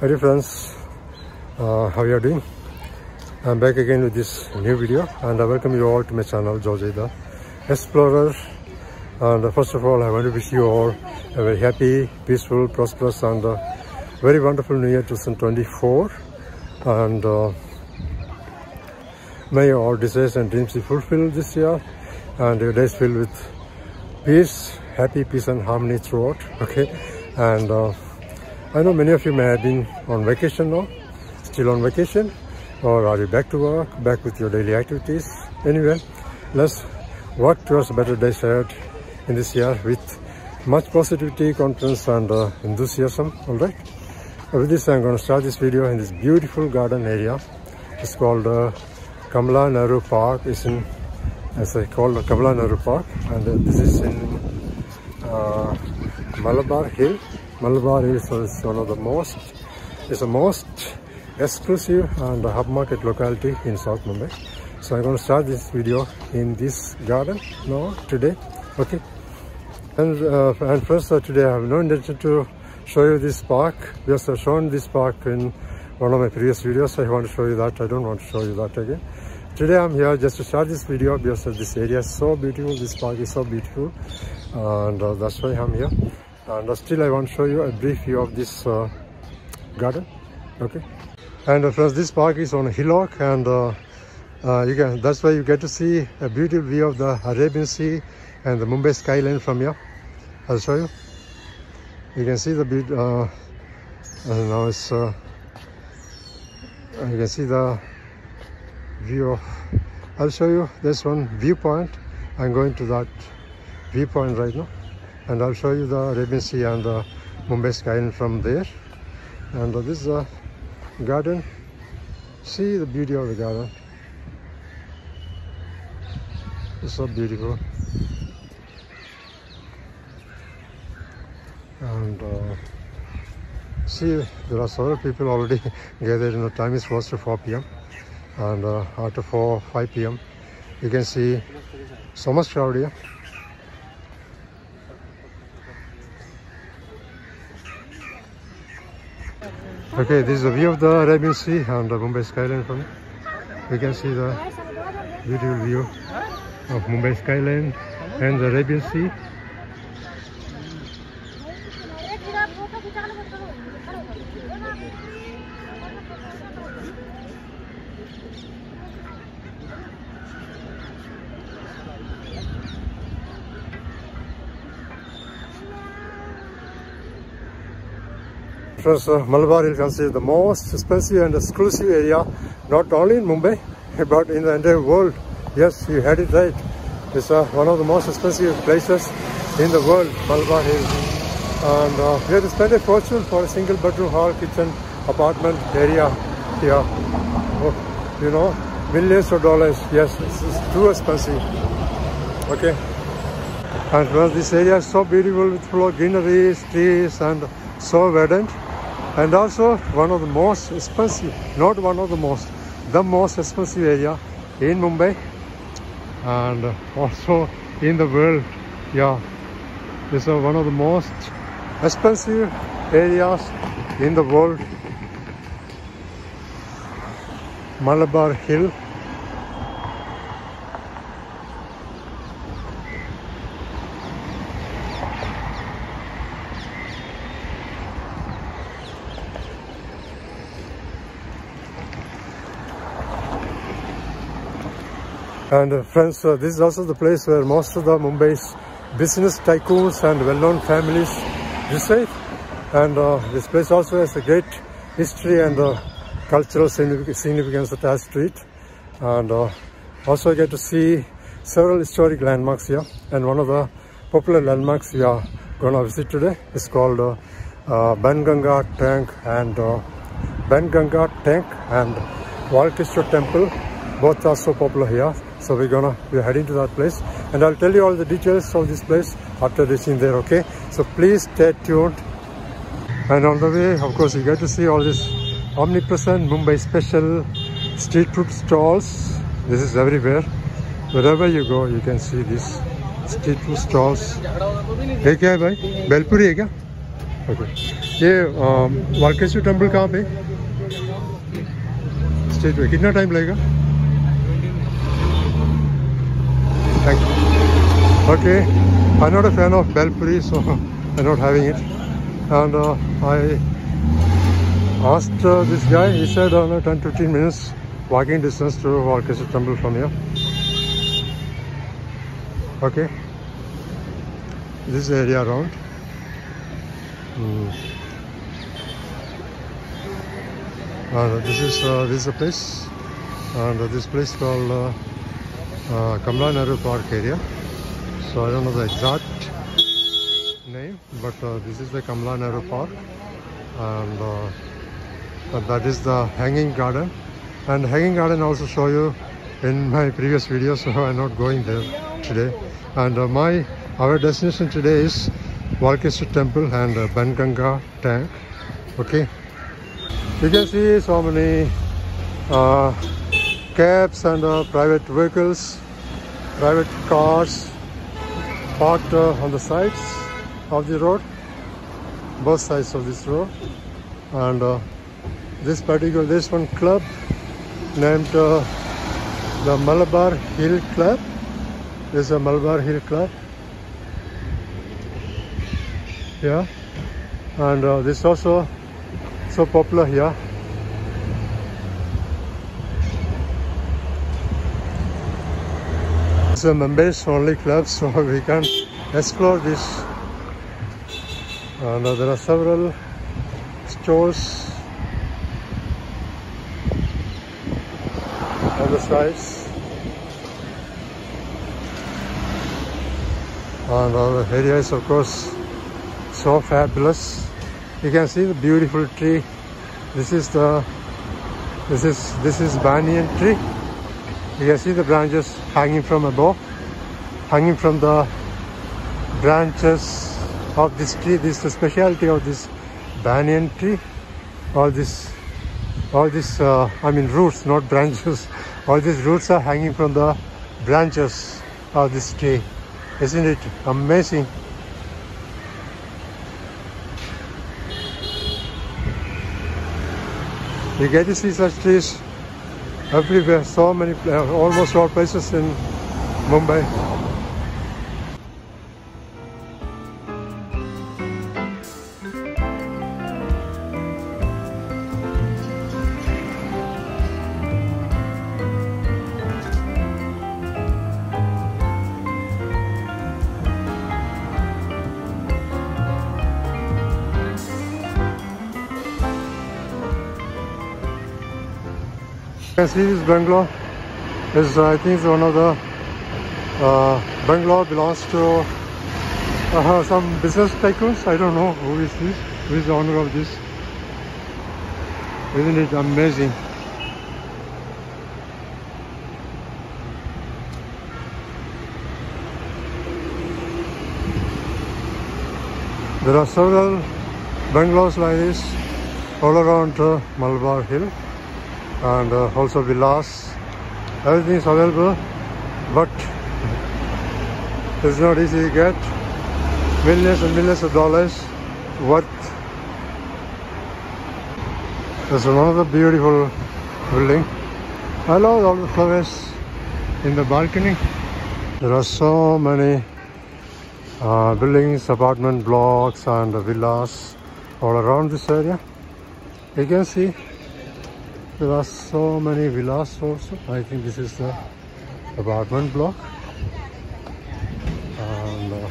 Hi dear friends, uh, how you are doing? I'm back again with this new video and I welcome you all to my channel JoeJay the Explorer. And first of all I want to wish you all a very happy, peaceful, prosperous and very wonderful new year 2024 and uh, may your desires and dreams be fulfilled this year. And your days filled with peace, happy peace and harmony throughout okay? And uh, I know many of you may have been on vacation now, still on vacation, or are you back to work, back with your daily activities? Anyway, let's work towards a better days ahead in this year with much positivity, confidence and uh, enthusiasm, alright? With this, I'm going to start this video in this beautiful garden area. It's called uh, Kamala Nehru Park. It's in, as I call it, Kamala Nehru Park, and uh, this is in uh, Malabar Hill Malabar is, one of the most, is the most exclusive and hub market locality in South Mumbai. So I'm going to start this video in this garden now, today, okay? And, uh, and first uh, today I have no intention to show you this park because I've shown this park in one of my previous videos. I want to show you that. I don't want to show you that again. Today I'm here just to start this video because this area is so beautiful. This park is so beautiful and uh, that's why I'm here and still I want to show you a brief view of this uh, garden. Okay. And uh, friends this park is on a hillock and uh, uh, you can that's why you get to see a beautiful view of the Arabian Sea and the Mumbai skyline from here. I'll show you. You can see the beauty uh, now it's uh, you can see the view. Of I'll show you this one viewpoint. I'm going to that viewpoint right now and I'll show you the Arabian Sea and the Mumbai skyline from there. And uh, this is a garden. See the beauty of the garden. It's so beautiful. And uh, see there are several people already gathered. In the time is close to 4 p.m and uh, after 4 5 p.m you can see so much crowd here Okay, this is a view of the Arabian Sea and the Mumbai skyline from You can see the beautiful view of Mumbai skyline and the Arabian Sea. First, uh, Malabar Hill considered the most expensive and exclusive area, not only in Mumbai, but in the entire world. Yes, you had it right. It's uh, one of the most expensive places in the world, Malabar Hill. And uh, we had to spend a fortune for a single bedroom hall, kitchen, apartment area here. Oh, you know, millions of dollars. Yes, it's, it's too expensive. Okay. And well, this area is so beautiful with full of greenery, trees, and so verdant and also one of the most expensive not one of the most the most expensive area in mumbai and also in the world yeah. This is one of the most expensive areas in the world. Malabar hill And uh, friends, uh, this is also the place where most of the Mumbai's business tycoons and well-known families reside. And uh, this place also has a great history and uh, cultural significance attached to it. And uh, also get to see several historic landmarks here. And one of the popular landmarks we are going to visit today is called uh, uh, Ganga Tank and uh, Ganga Tank and Walkeshwar Temple. Both are so popular here So we're gonna we're heading to that place and I'll tell you all the details of this place after reaching there, okay? So please stay tuned. And on the way, of course, you get to see all this omnipresent Mumbai special street food stalls. This is everywhere. Wherever you go, you can see these street food stalls. Hey, kya hai bhai? Belpuri hai kya? Okay. ये Walkeshwar temple कहाँ पे state पे कितना time लगेगा okay I'm not a fan of Belpuri so I'm not having it. And uh, I asked uh, this guy he said on uh, 10-15 minutes walking distance to Walkeshwar Temple from here. Okay. This area around. Mm. and this is uh, this is a place. And this place called uh, uh Kamla Nehru Park area so I don't know the exact name but uh, this is the Kamla Nehru Park. And uh, that is the hanging garden. And hanging garden I also show you in my previous video so I'm not going there today. And uh, my our destination today is Walkeshwar temple and uh, Banganga tank. Okay? You can see so many uh, cabs and uh, private vehicles private cars parked on the sides of the road both sides of this road. And uh, this particular this one club named uh, the Malabar Hill Club. This is a Malabar Hill Club. Yeah. And uh, this also so popular here it's a members only club so we can explore this. And uh, there are several stores. On the sides and our area is of course so fabulous. You can see the beautiful tree. This is the this is this is banyan tree you can see the branches hanging from above? Hanging from the branches of this tree. This is the specialty of this banyan tree. All this all this uh, i mean roots not branches. All these roots are hanging from the branches of this tree. Isn't it amazing? You get to see such trees everywhere, so many, almost all places in Mumbai. Can see this bungalow is uh, I think it's one of the uh, bungalow belongs to uh, some business tycoons. I don't know who is this who is the owner of this. Isn't it amazing? There are several bungalows like this all around uh, Malabar Hill and uh, also villas everything is available but it's not easy to get. Millions and millions of dollars worth. There's another beautiful building. I love all the flowers in the balcony. There are so many uh, buildings apartment blocks and villas all around this area. You can see there are so many villas also. I think this is the apartment block. And, uh,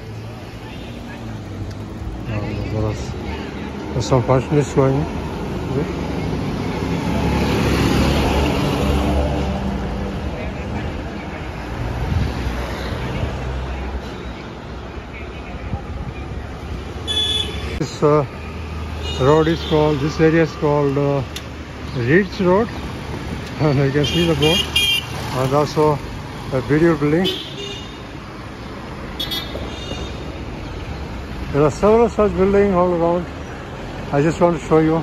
some function is going. This uh, road is called, this area is called uh, Ridge Road and you can see the boat and also a video building. There are several such buildings all around. I just want to show you.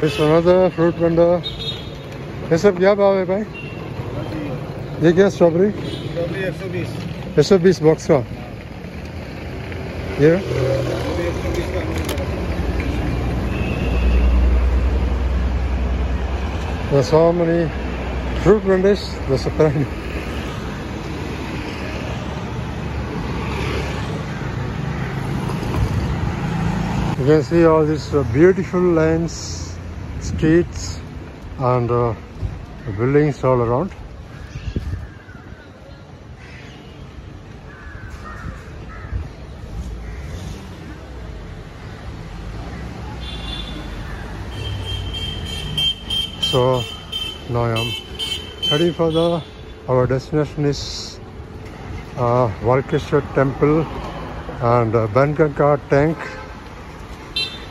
This another fruit vendor. ये सब क्या bye. ये क्या strawberry एक सौ बीस एक सौ बीस बॉक्स का ये एक सौ बीस का There's so many fruit vendors. There's a plant. You can see all these uh, beautiful lands, streets, and uh, buildings all around. So now I'm heading for the our destination is uh, Walkeshwar Temple and uh, Tank.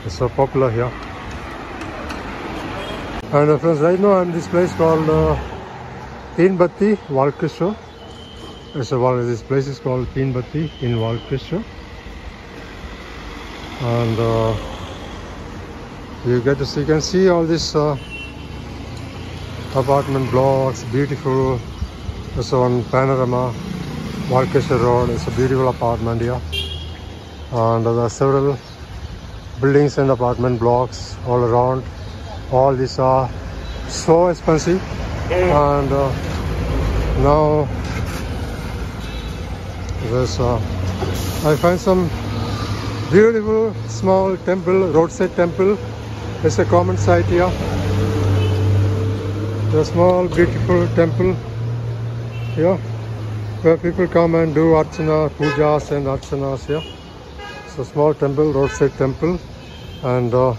It's so popular here. And uh, friends, right now I'm this place called uh, Teen Batti, Walkeshwar. It's a, well, this place is called Teen Batti in Walkeshwar. And uh, you get to see, you can see all this uh, apartment blocks, beautiful. There's one panorama, Walkeshwar Road. It's a beautiful apartment here. And there are several buildings and apartment blocks all around. All these are so expensive. And uh, now there's uh, I find some beautiful small temple, roadside temple. It's a common sight here the small beautiful temple here where people come and do archana pujas and archanas here it's a small temple roadside temple and uh,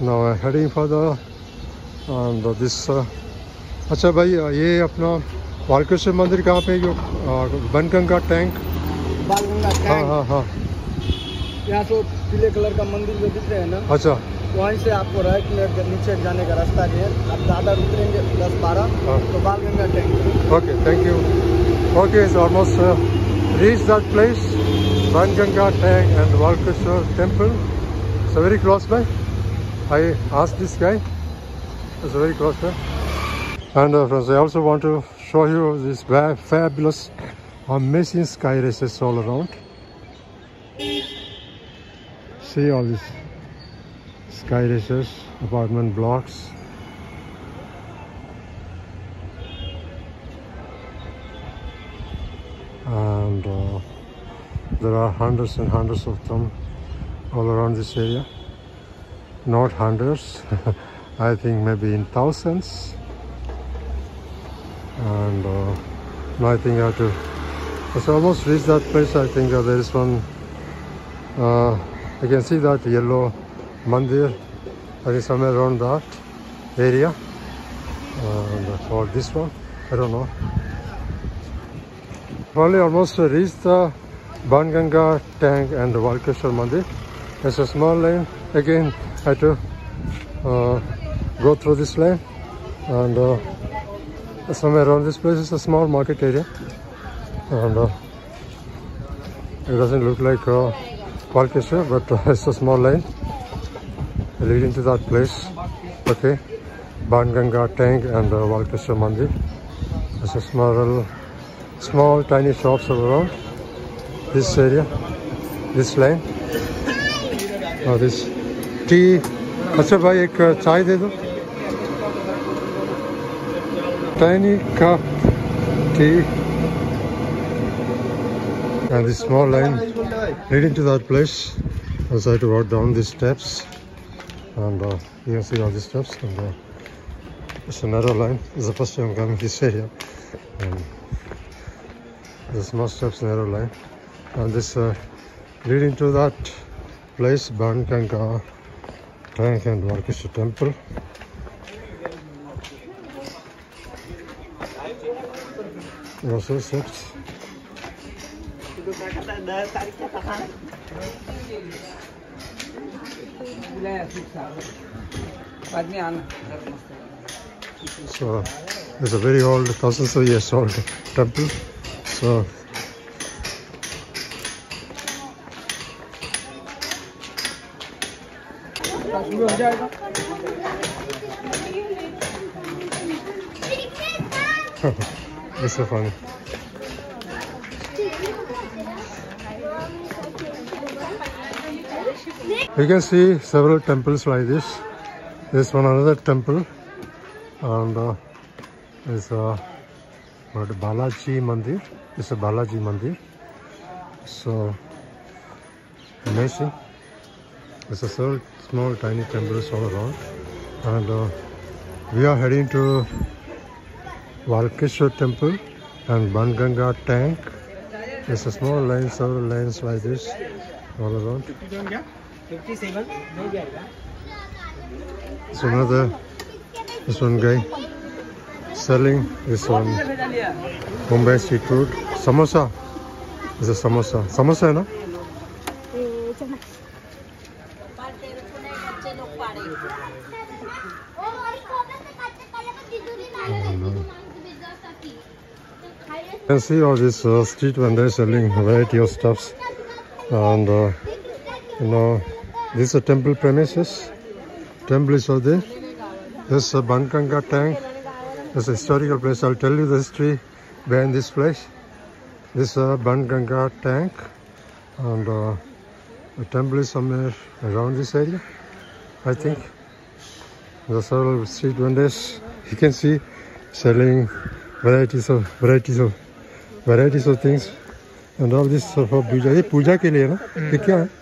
now I'm heading for the and uh, this uh, अच्छा भाई ये अपना वालकेश्वर मंदिर कहाँ पे जो Banganga tank बाल गंगा हाँ टैंक हाँ हाँ यहाँ वो पीले कलर का मंदिर जो दिख रहे हैं ना अच्छा वहीं से आपको राइट में नीचे जाने का रास्ता है आप दादर उतरेंगे दस बारह हाँ। तो Banganga tank Okay, thank you. Okay, it's almost uh, reached that place, Banganga Tank and Walkeshwar Temple. It's very close by. I asked this guy. It's very close by. And uh, friends, I also want to show you this fabulous, amazing sky races all around. See all these sky races, apartment blocks. and uh, there are hundreds and hundreds of them all around this area not hundreds i think maybe in thousands and uh, now i think i have to it's almost reached that place i think uh, there is one uh, you can see that yellow mandir i think somewhere around that area and or this one i don't know Finally, almost reached the Banganga tank and the Walkeshwar Mandir. There's a small lane. Again, I had to uh, go through this lane. And uh, somewhere around this place is a small market area. And uh, it doesn't look like uh, Walkeshwar, but uh, it's a small lane leading to that place. Okay, Banganga tank and uh, the Valkeshwar Mandir. There's a small, small tiny shops around this area, this lane. Oh, this tea. अच्छा भाई एक चाय दे दो Tiny cup tea. and this small line leading to that place. As I try to walk down these steps and uh, you can see all these steps and uh, it's a narrow line. It's the first time coming this area. And there's no steps narrow line. And this uh, leading to that place Banganga tank and Valkeshwar temple also steps So it's a very old, thousands of years old temple. So it's so funny. You can see several temples like this. There's one another temple, and uh, there's uh, what Balaji Mandir. It's a Balaji Mandir. So amazing. There's a several small tiny temples all around, and uh, we are heading to Valkeshwar Temple and Banganga Tank. There's a small line, several lines like this all around. So another, this one guy selling this one Mumbai street food. Samosa. This is samosa. Samosa ना? You can see all these uh, street vendors selling variety of stuffs and uh, you know these are temple premises. Temple is over there. This uh, Banganga tank. This historical place. I'll tell you the history behind this place. This uh, Banganga tank and uh, the temple is somewhere around this area I think. There are several street vendors. You can see selling varieties of varieties of varieties of things. And all this for puja. Puja ke liye na? Hmm. ना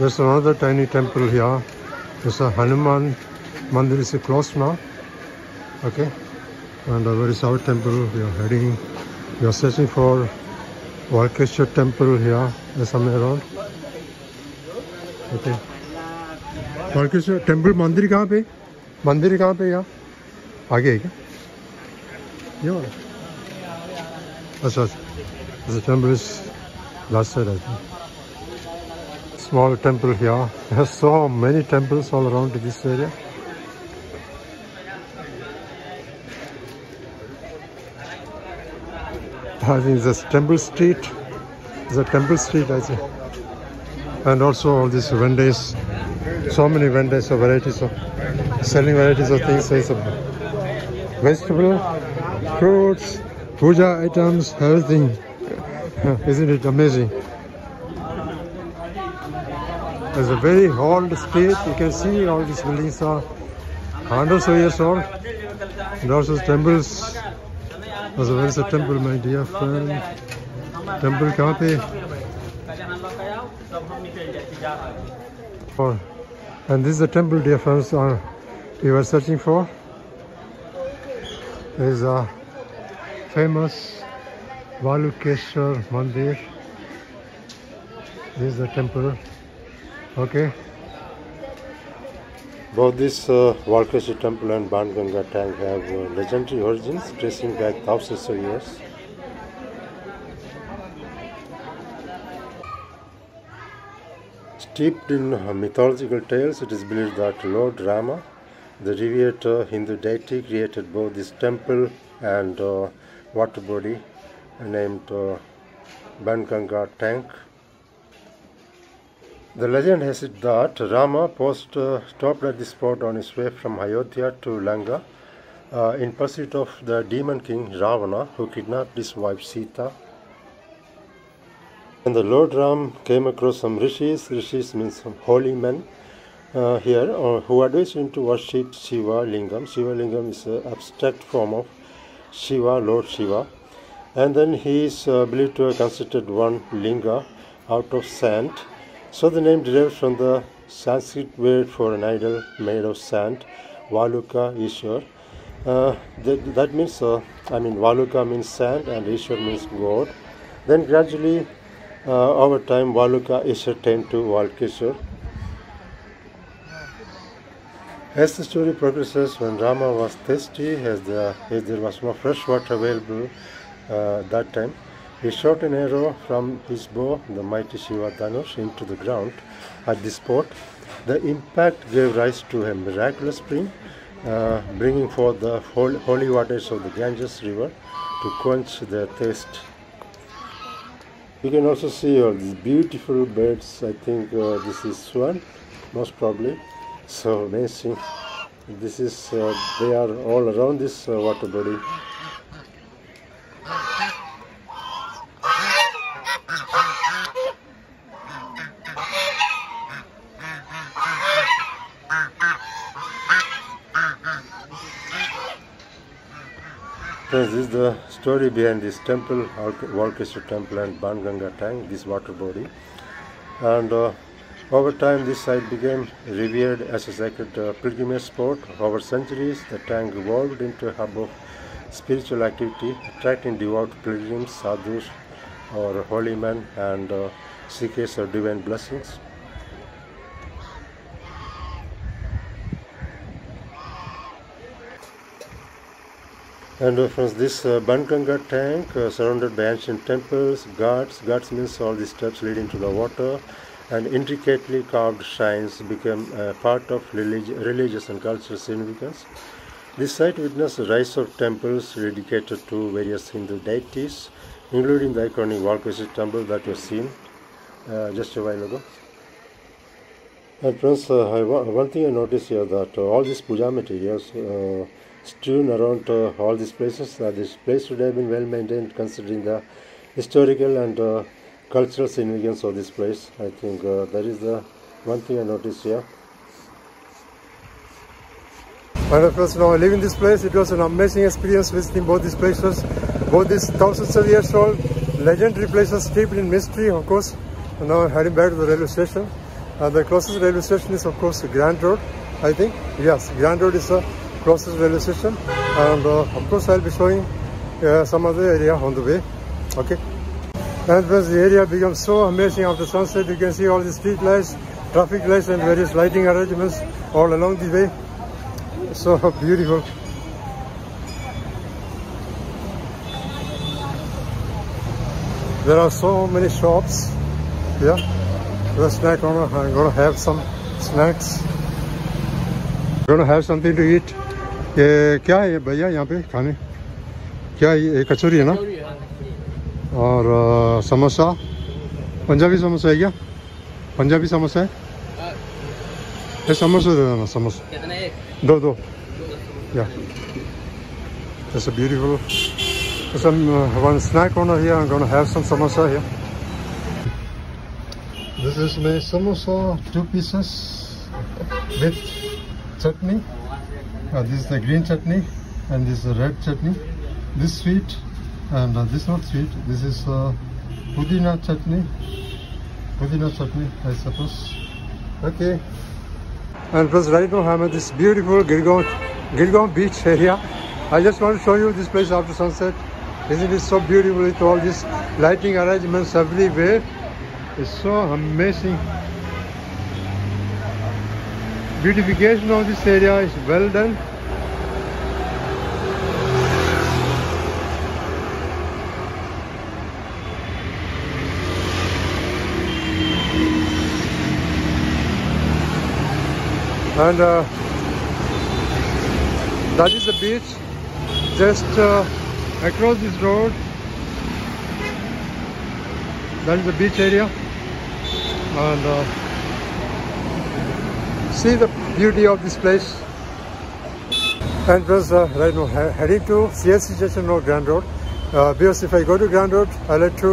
there's another tiny temple here there's a hanuman mandir is closed now okay and uh, where is our temple we are heading we are searching for Valkeshwar temple here there's somewhere around okay Valkeshwar temple मंदिर कहाँ पे मंदिर कहाँ पे यहाँ आगे है क्या ये वाला अच्छा अच्छा the temple is last side I think small temple here there's so many temples all around this area I think a temple street. A temple street, I think. And also all these vendors, so many vendors of varieties of selling varieties of things. There's vegetable, fruits, puja items, everything. Isn't it amazing? There's a very old street. You can see all these buildings are hundreds of years old. And also temples also, where is the temple, my dear friend? Temple कहाँ पे? For, and this is the temple, dear friends, uh, we were searching for. There is a famous Valukeshwar Mandir. This is the temple. Okay. Both this uh, temple and Banganga tank have uh, legendary origins tracing back thousands of years. Steeped in uh, mythological tales, it is believed that Lord Rama, the revered uh, Hindu deity, created both this temple and uh, water body named uh, Banganga tank. The legend has it that Rama post uh, stopped at this spot on his way from Ayodhya to Lanka uh, in pursuit of the demon king Ravana who kidnapped his wife Sita. And the Lord Ram came across some rishis, rishis means some holy men uh, here uh, who advised him to worship Shiva Lingam. Shiva Lingam is an abstract form of Shiva, Lord Shiva. And then he is uh, believed to have constructed one linga out of sand so the name derives from the Sanskrit word for an idol made of sand, Valuka Ishwar. Uh, that, that means, uh, I mean, Valuka means sand and Ishwar means God. Then gradually, uh, over time, Valuka Ishwar turned to Valkeshwar. As the story progresses, when Rama was thirsty, as, the, as there was no fresh water available uh, that time, he shot an arrow from his bow, the mighty Shiva Dhanush, into the ground at this spot. The impact gave rise to a miraculous spring, uh, bringing forth the holy waters of the Ganges river to quench their thirst. You can also see all these beautiful birds. I think uh, this is swan, most probably. So amazing. This is, uh, they are all around this uh, water body. This is the story behind this temple, Walkeshwar temple and Banganga tank, this water body. And uh, over time, this site became revered as a sacred uh, pilgrimage spot. Over centuries, the tank evolved into a hub of spiritual activity, attracting devout pilgrims, sadhus, or holy men, and uh, seekers of divine blessings. And uh, friends, this uh, Banganga tank uh, surrounded by ancient temples, ghats, ghats means all the steps leading to the water, and intricately carved shrines became a part of relig- religious and cultural significance. This site witnessed the rise of temples dedicated to various Hindu deities, including the iconic Walkeshwar temple that was seen uh, just a while ago. And friends, uh, one thing I noticed here that uh, all these puja materials uh, strewn around uh, all these places, uh, this place should have been well maintained considering the historical and uh, cultural significance of this place. I think uh, that is the one thing I noticed here. When I first now living this place, it was an amazing experience visiting both these places. Both these thousands of years old legendary places steeped in mystery, of course. And now heading back to the railway station. Uh, the closest railway station is, of course, Grant Road, I think. Yes, Grant Road is the closest railway station. And uh, of course, I'll be showing uh, some other area on the way. Okay. And once the area becomes so amazing after sunset, you can see all the street lights, traffic lights, and various lighting arrangements all along the way. So beautiful. There are so many shops. Yeah. The snack. I'm gonna have some snacks. Gonna have something to eat. ये क्या है भैया यहाँ पे खाने? क्या ये कचौरी है ना? और समोसा? पंजाबी समोसा है क्या? पंजाबी समोसा है? समोसा दे देना समोसा। दो दो। Yeah. It's a beautiful one snack होना here I am gonna have some samosa here this is my samosa two pieces with chutney Uh, this is the green chutney and this is the red chutney. This sweet and uh, this not sweet. This is uh, pudina chutney. Pudina chutney, I suppose. Okay. And plus right now I'm at this beautiful Girgaon, Girgaon beach area. I just want to show you this place after sunset. Isn't it so beautiful with all these lighting arrangements everywhere? It's so amazing. Beautification of this area is well done. And uh, that is the beach just uh, across this road. That is the beach area. And uh, see the beauty of this place. And plus, uh, right now he- heading to CST station or Grant Road. Uh, because if I go to Grant Road, I like to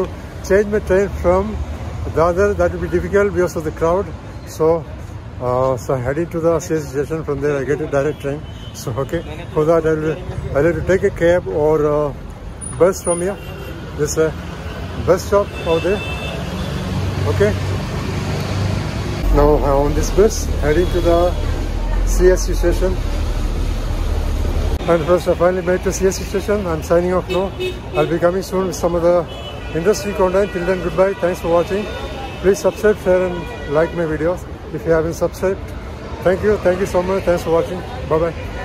change my train from the other. That will be difficult because of the crowd. So, uh, so heading to the CST station. From there, I get a direct train. So, okay. For that, I will I like to take a cab or uh, bus from here. There's a bus stop over there. Okay. Now I'm on this bus heading to the CST station. And first I finally made to CST station. I'm signing off now. I'll be coming soon with some of the industry content. Till then, goodbye. Thanks for watching. Please subscribe, share and like my videos if you haven't subscribed. Thank you. Thank you so much. Thanks for watching. Bye-bye.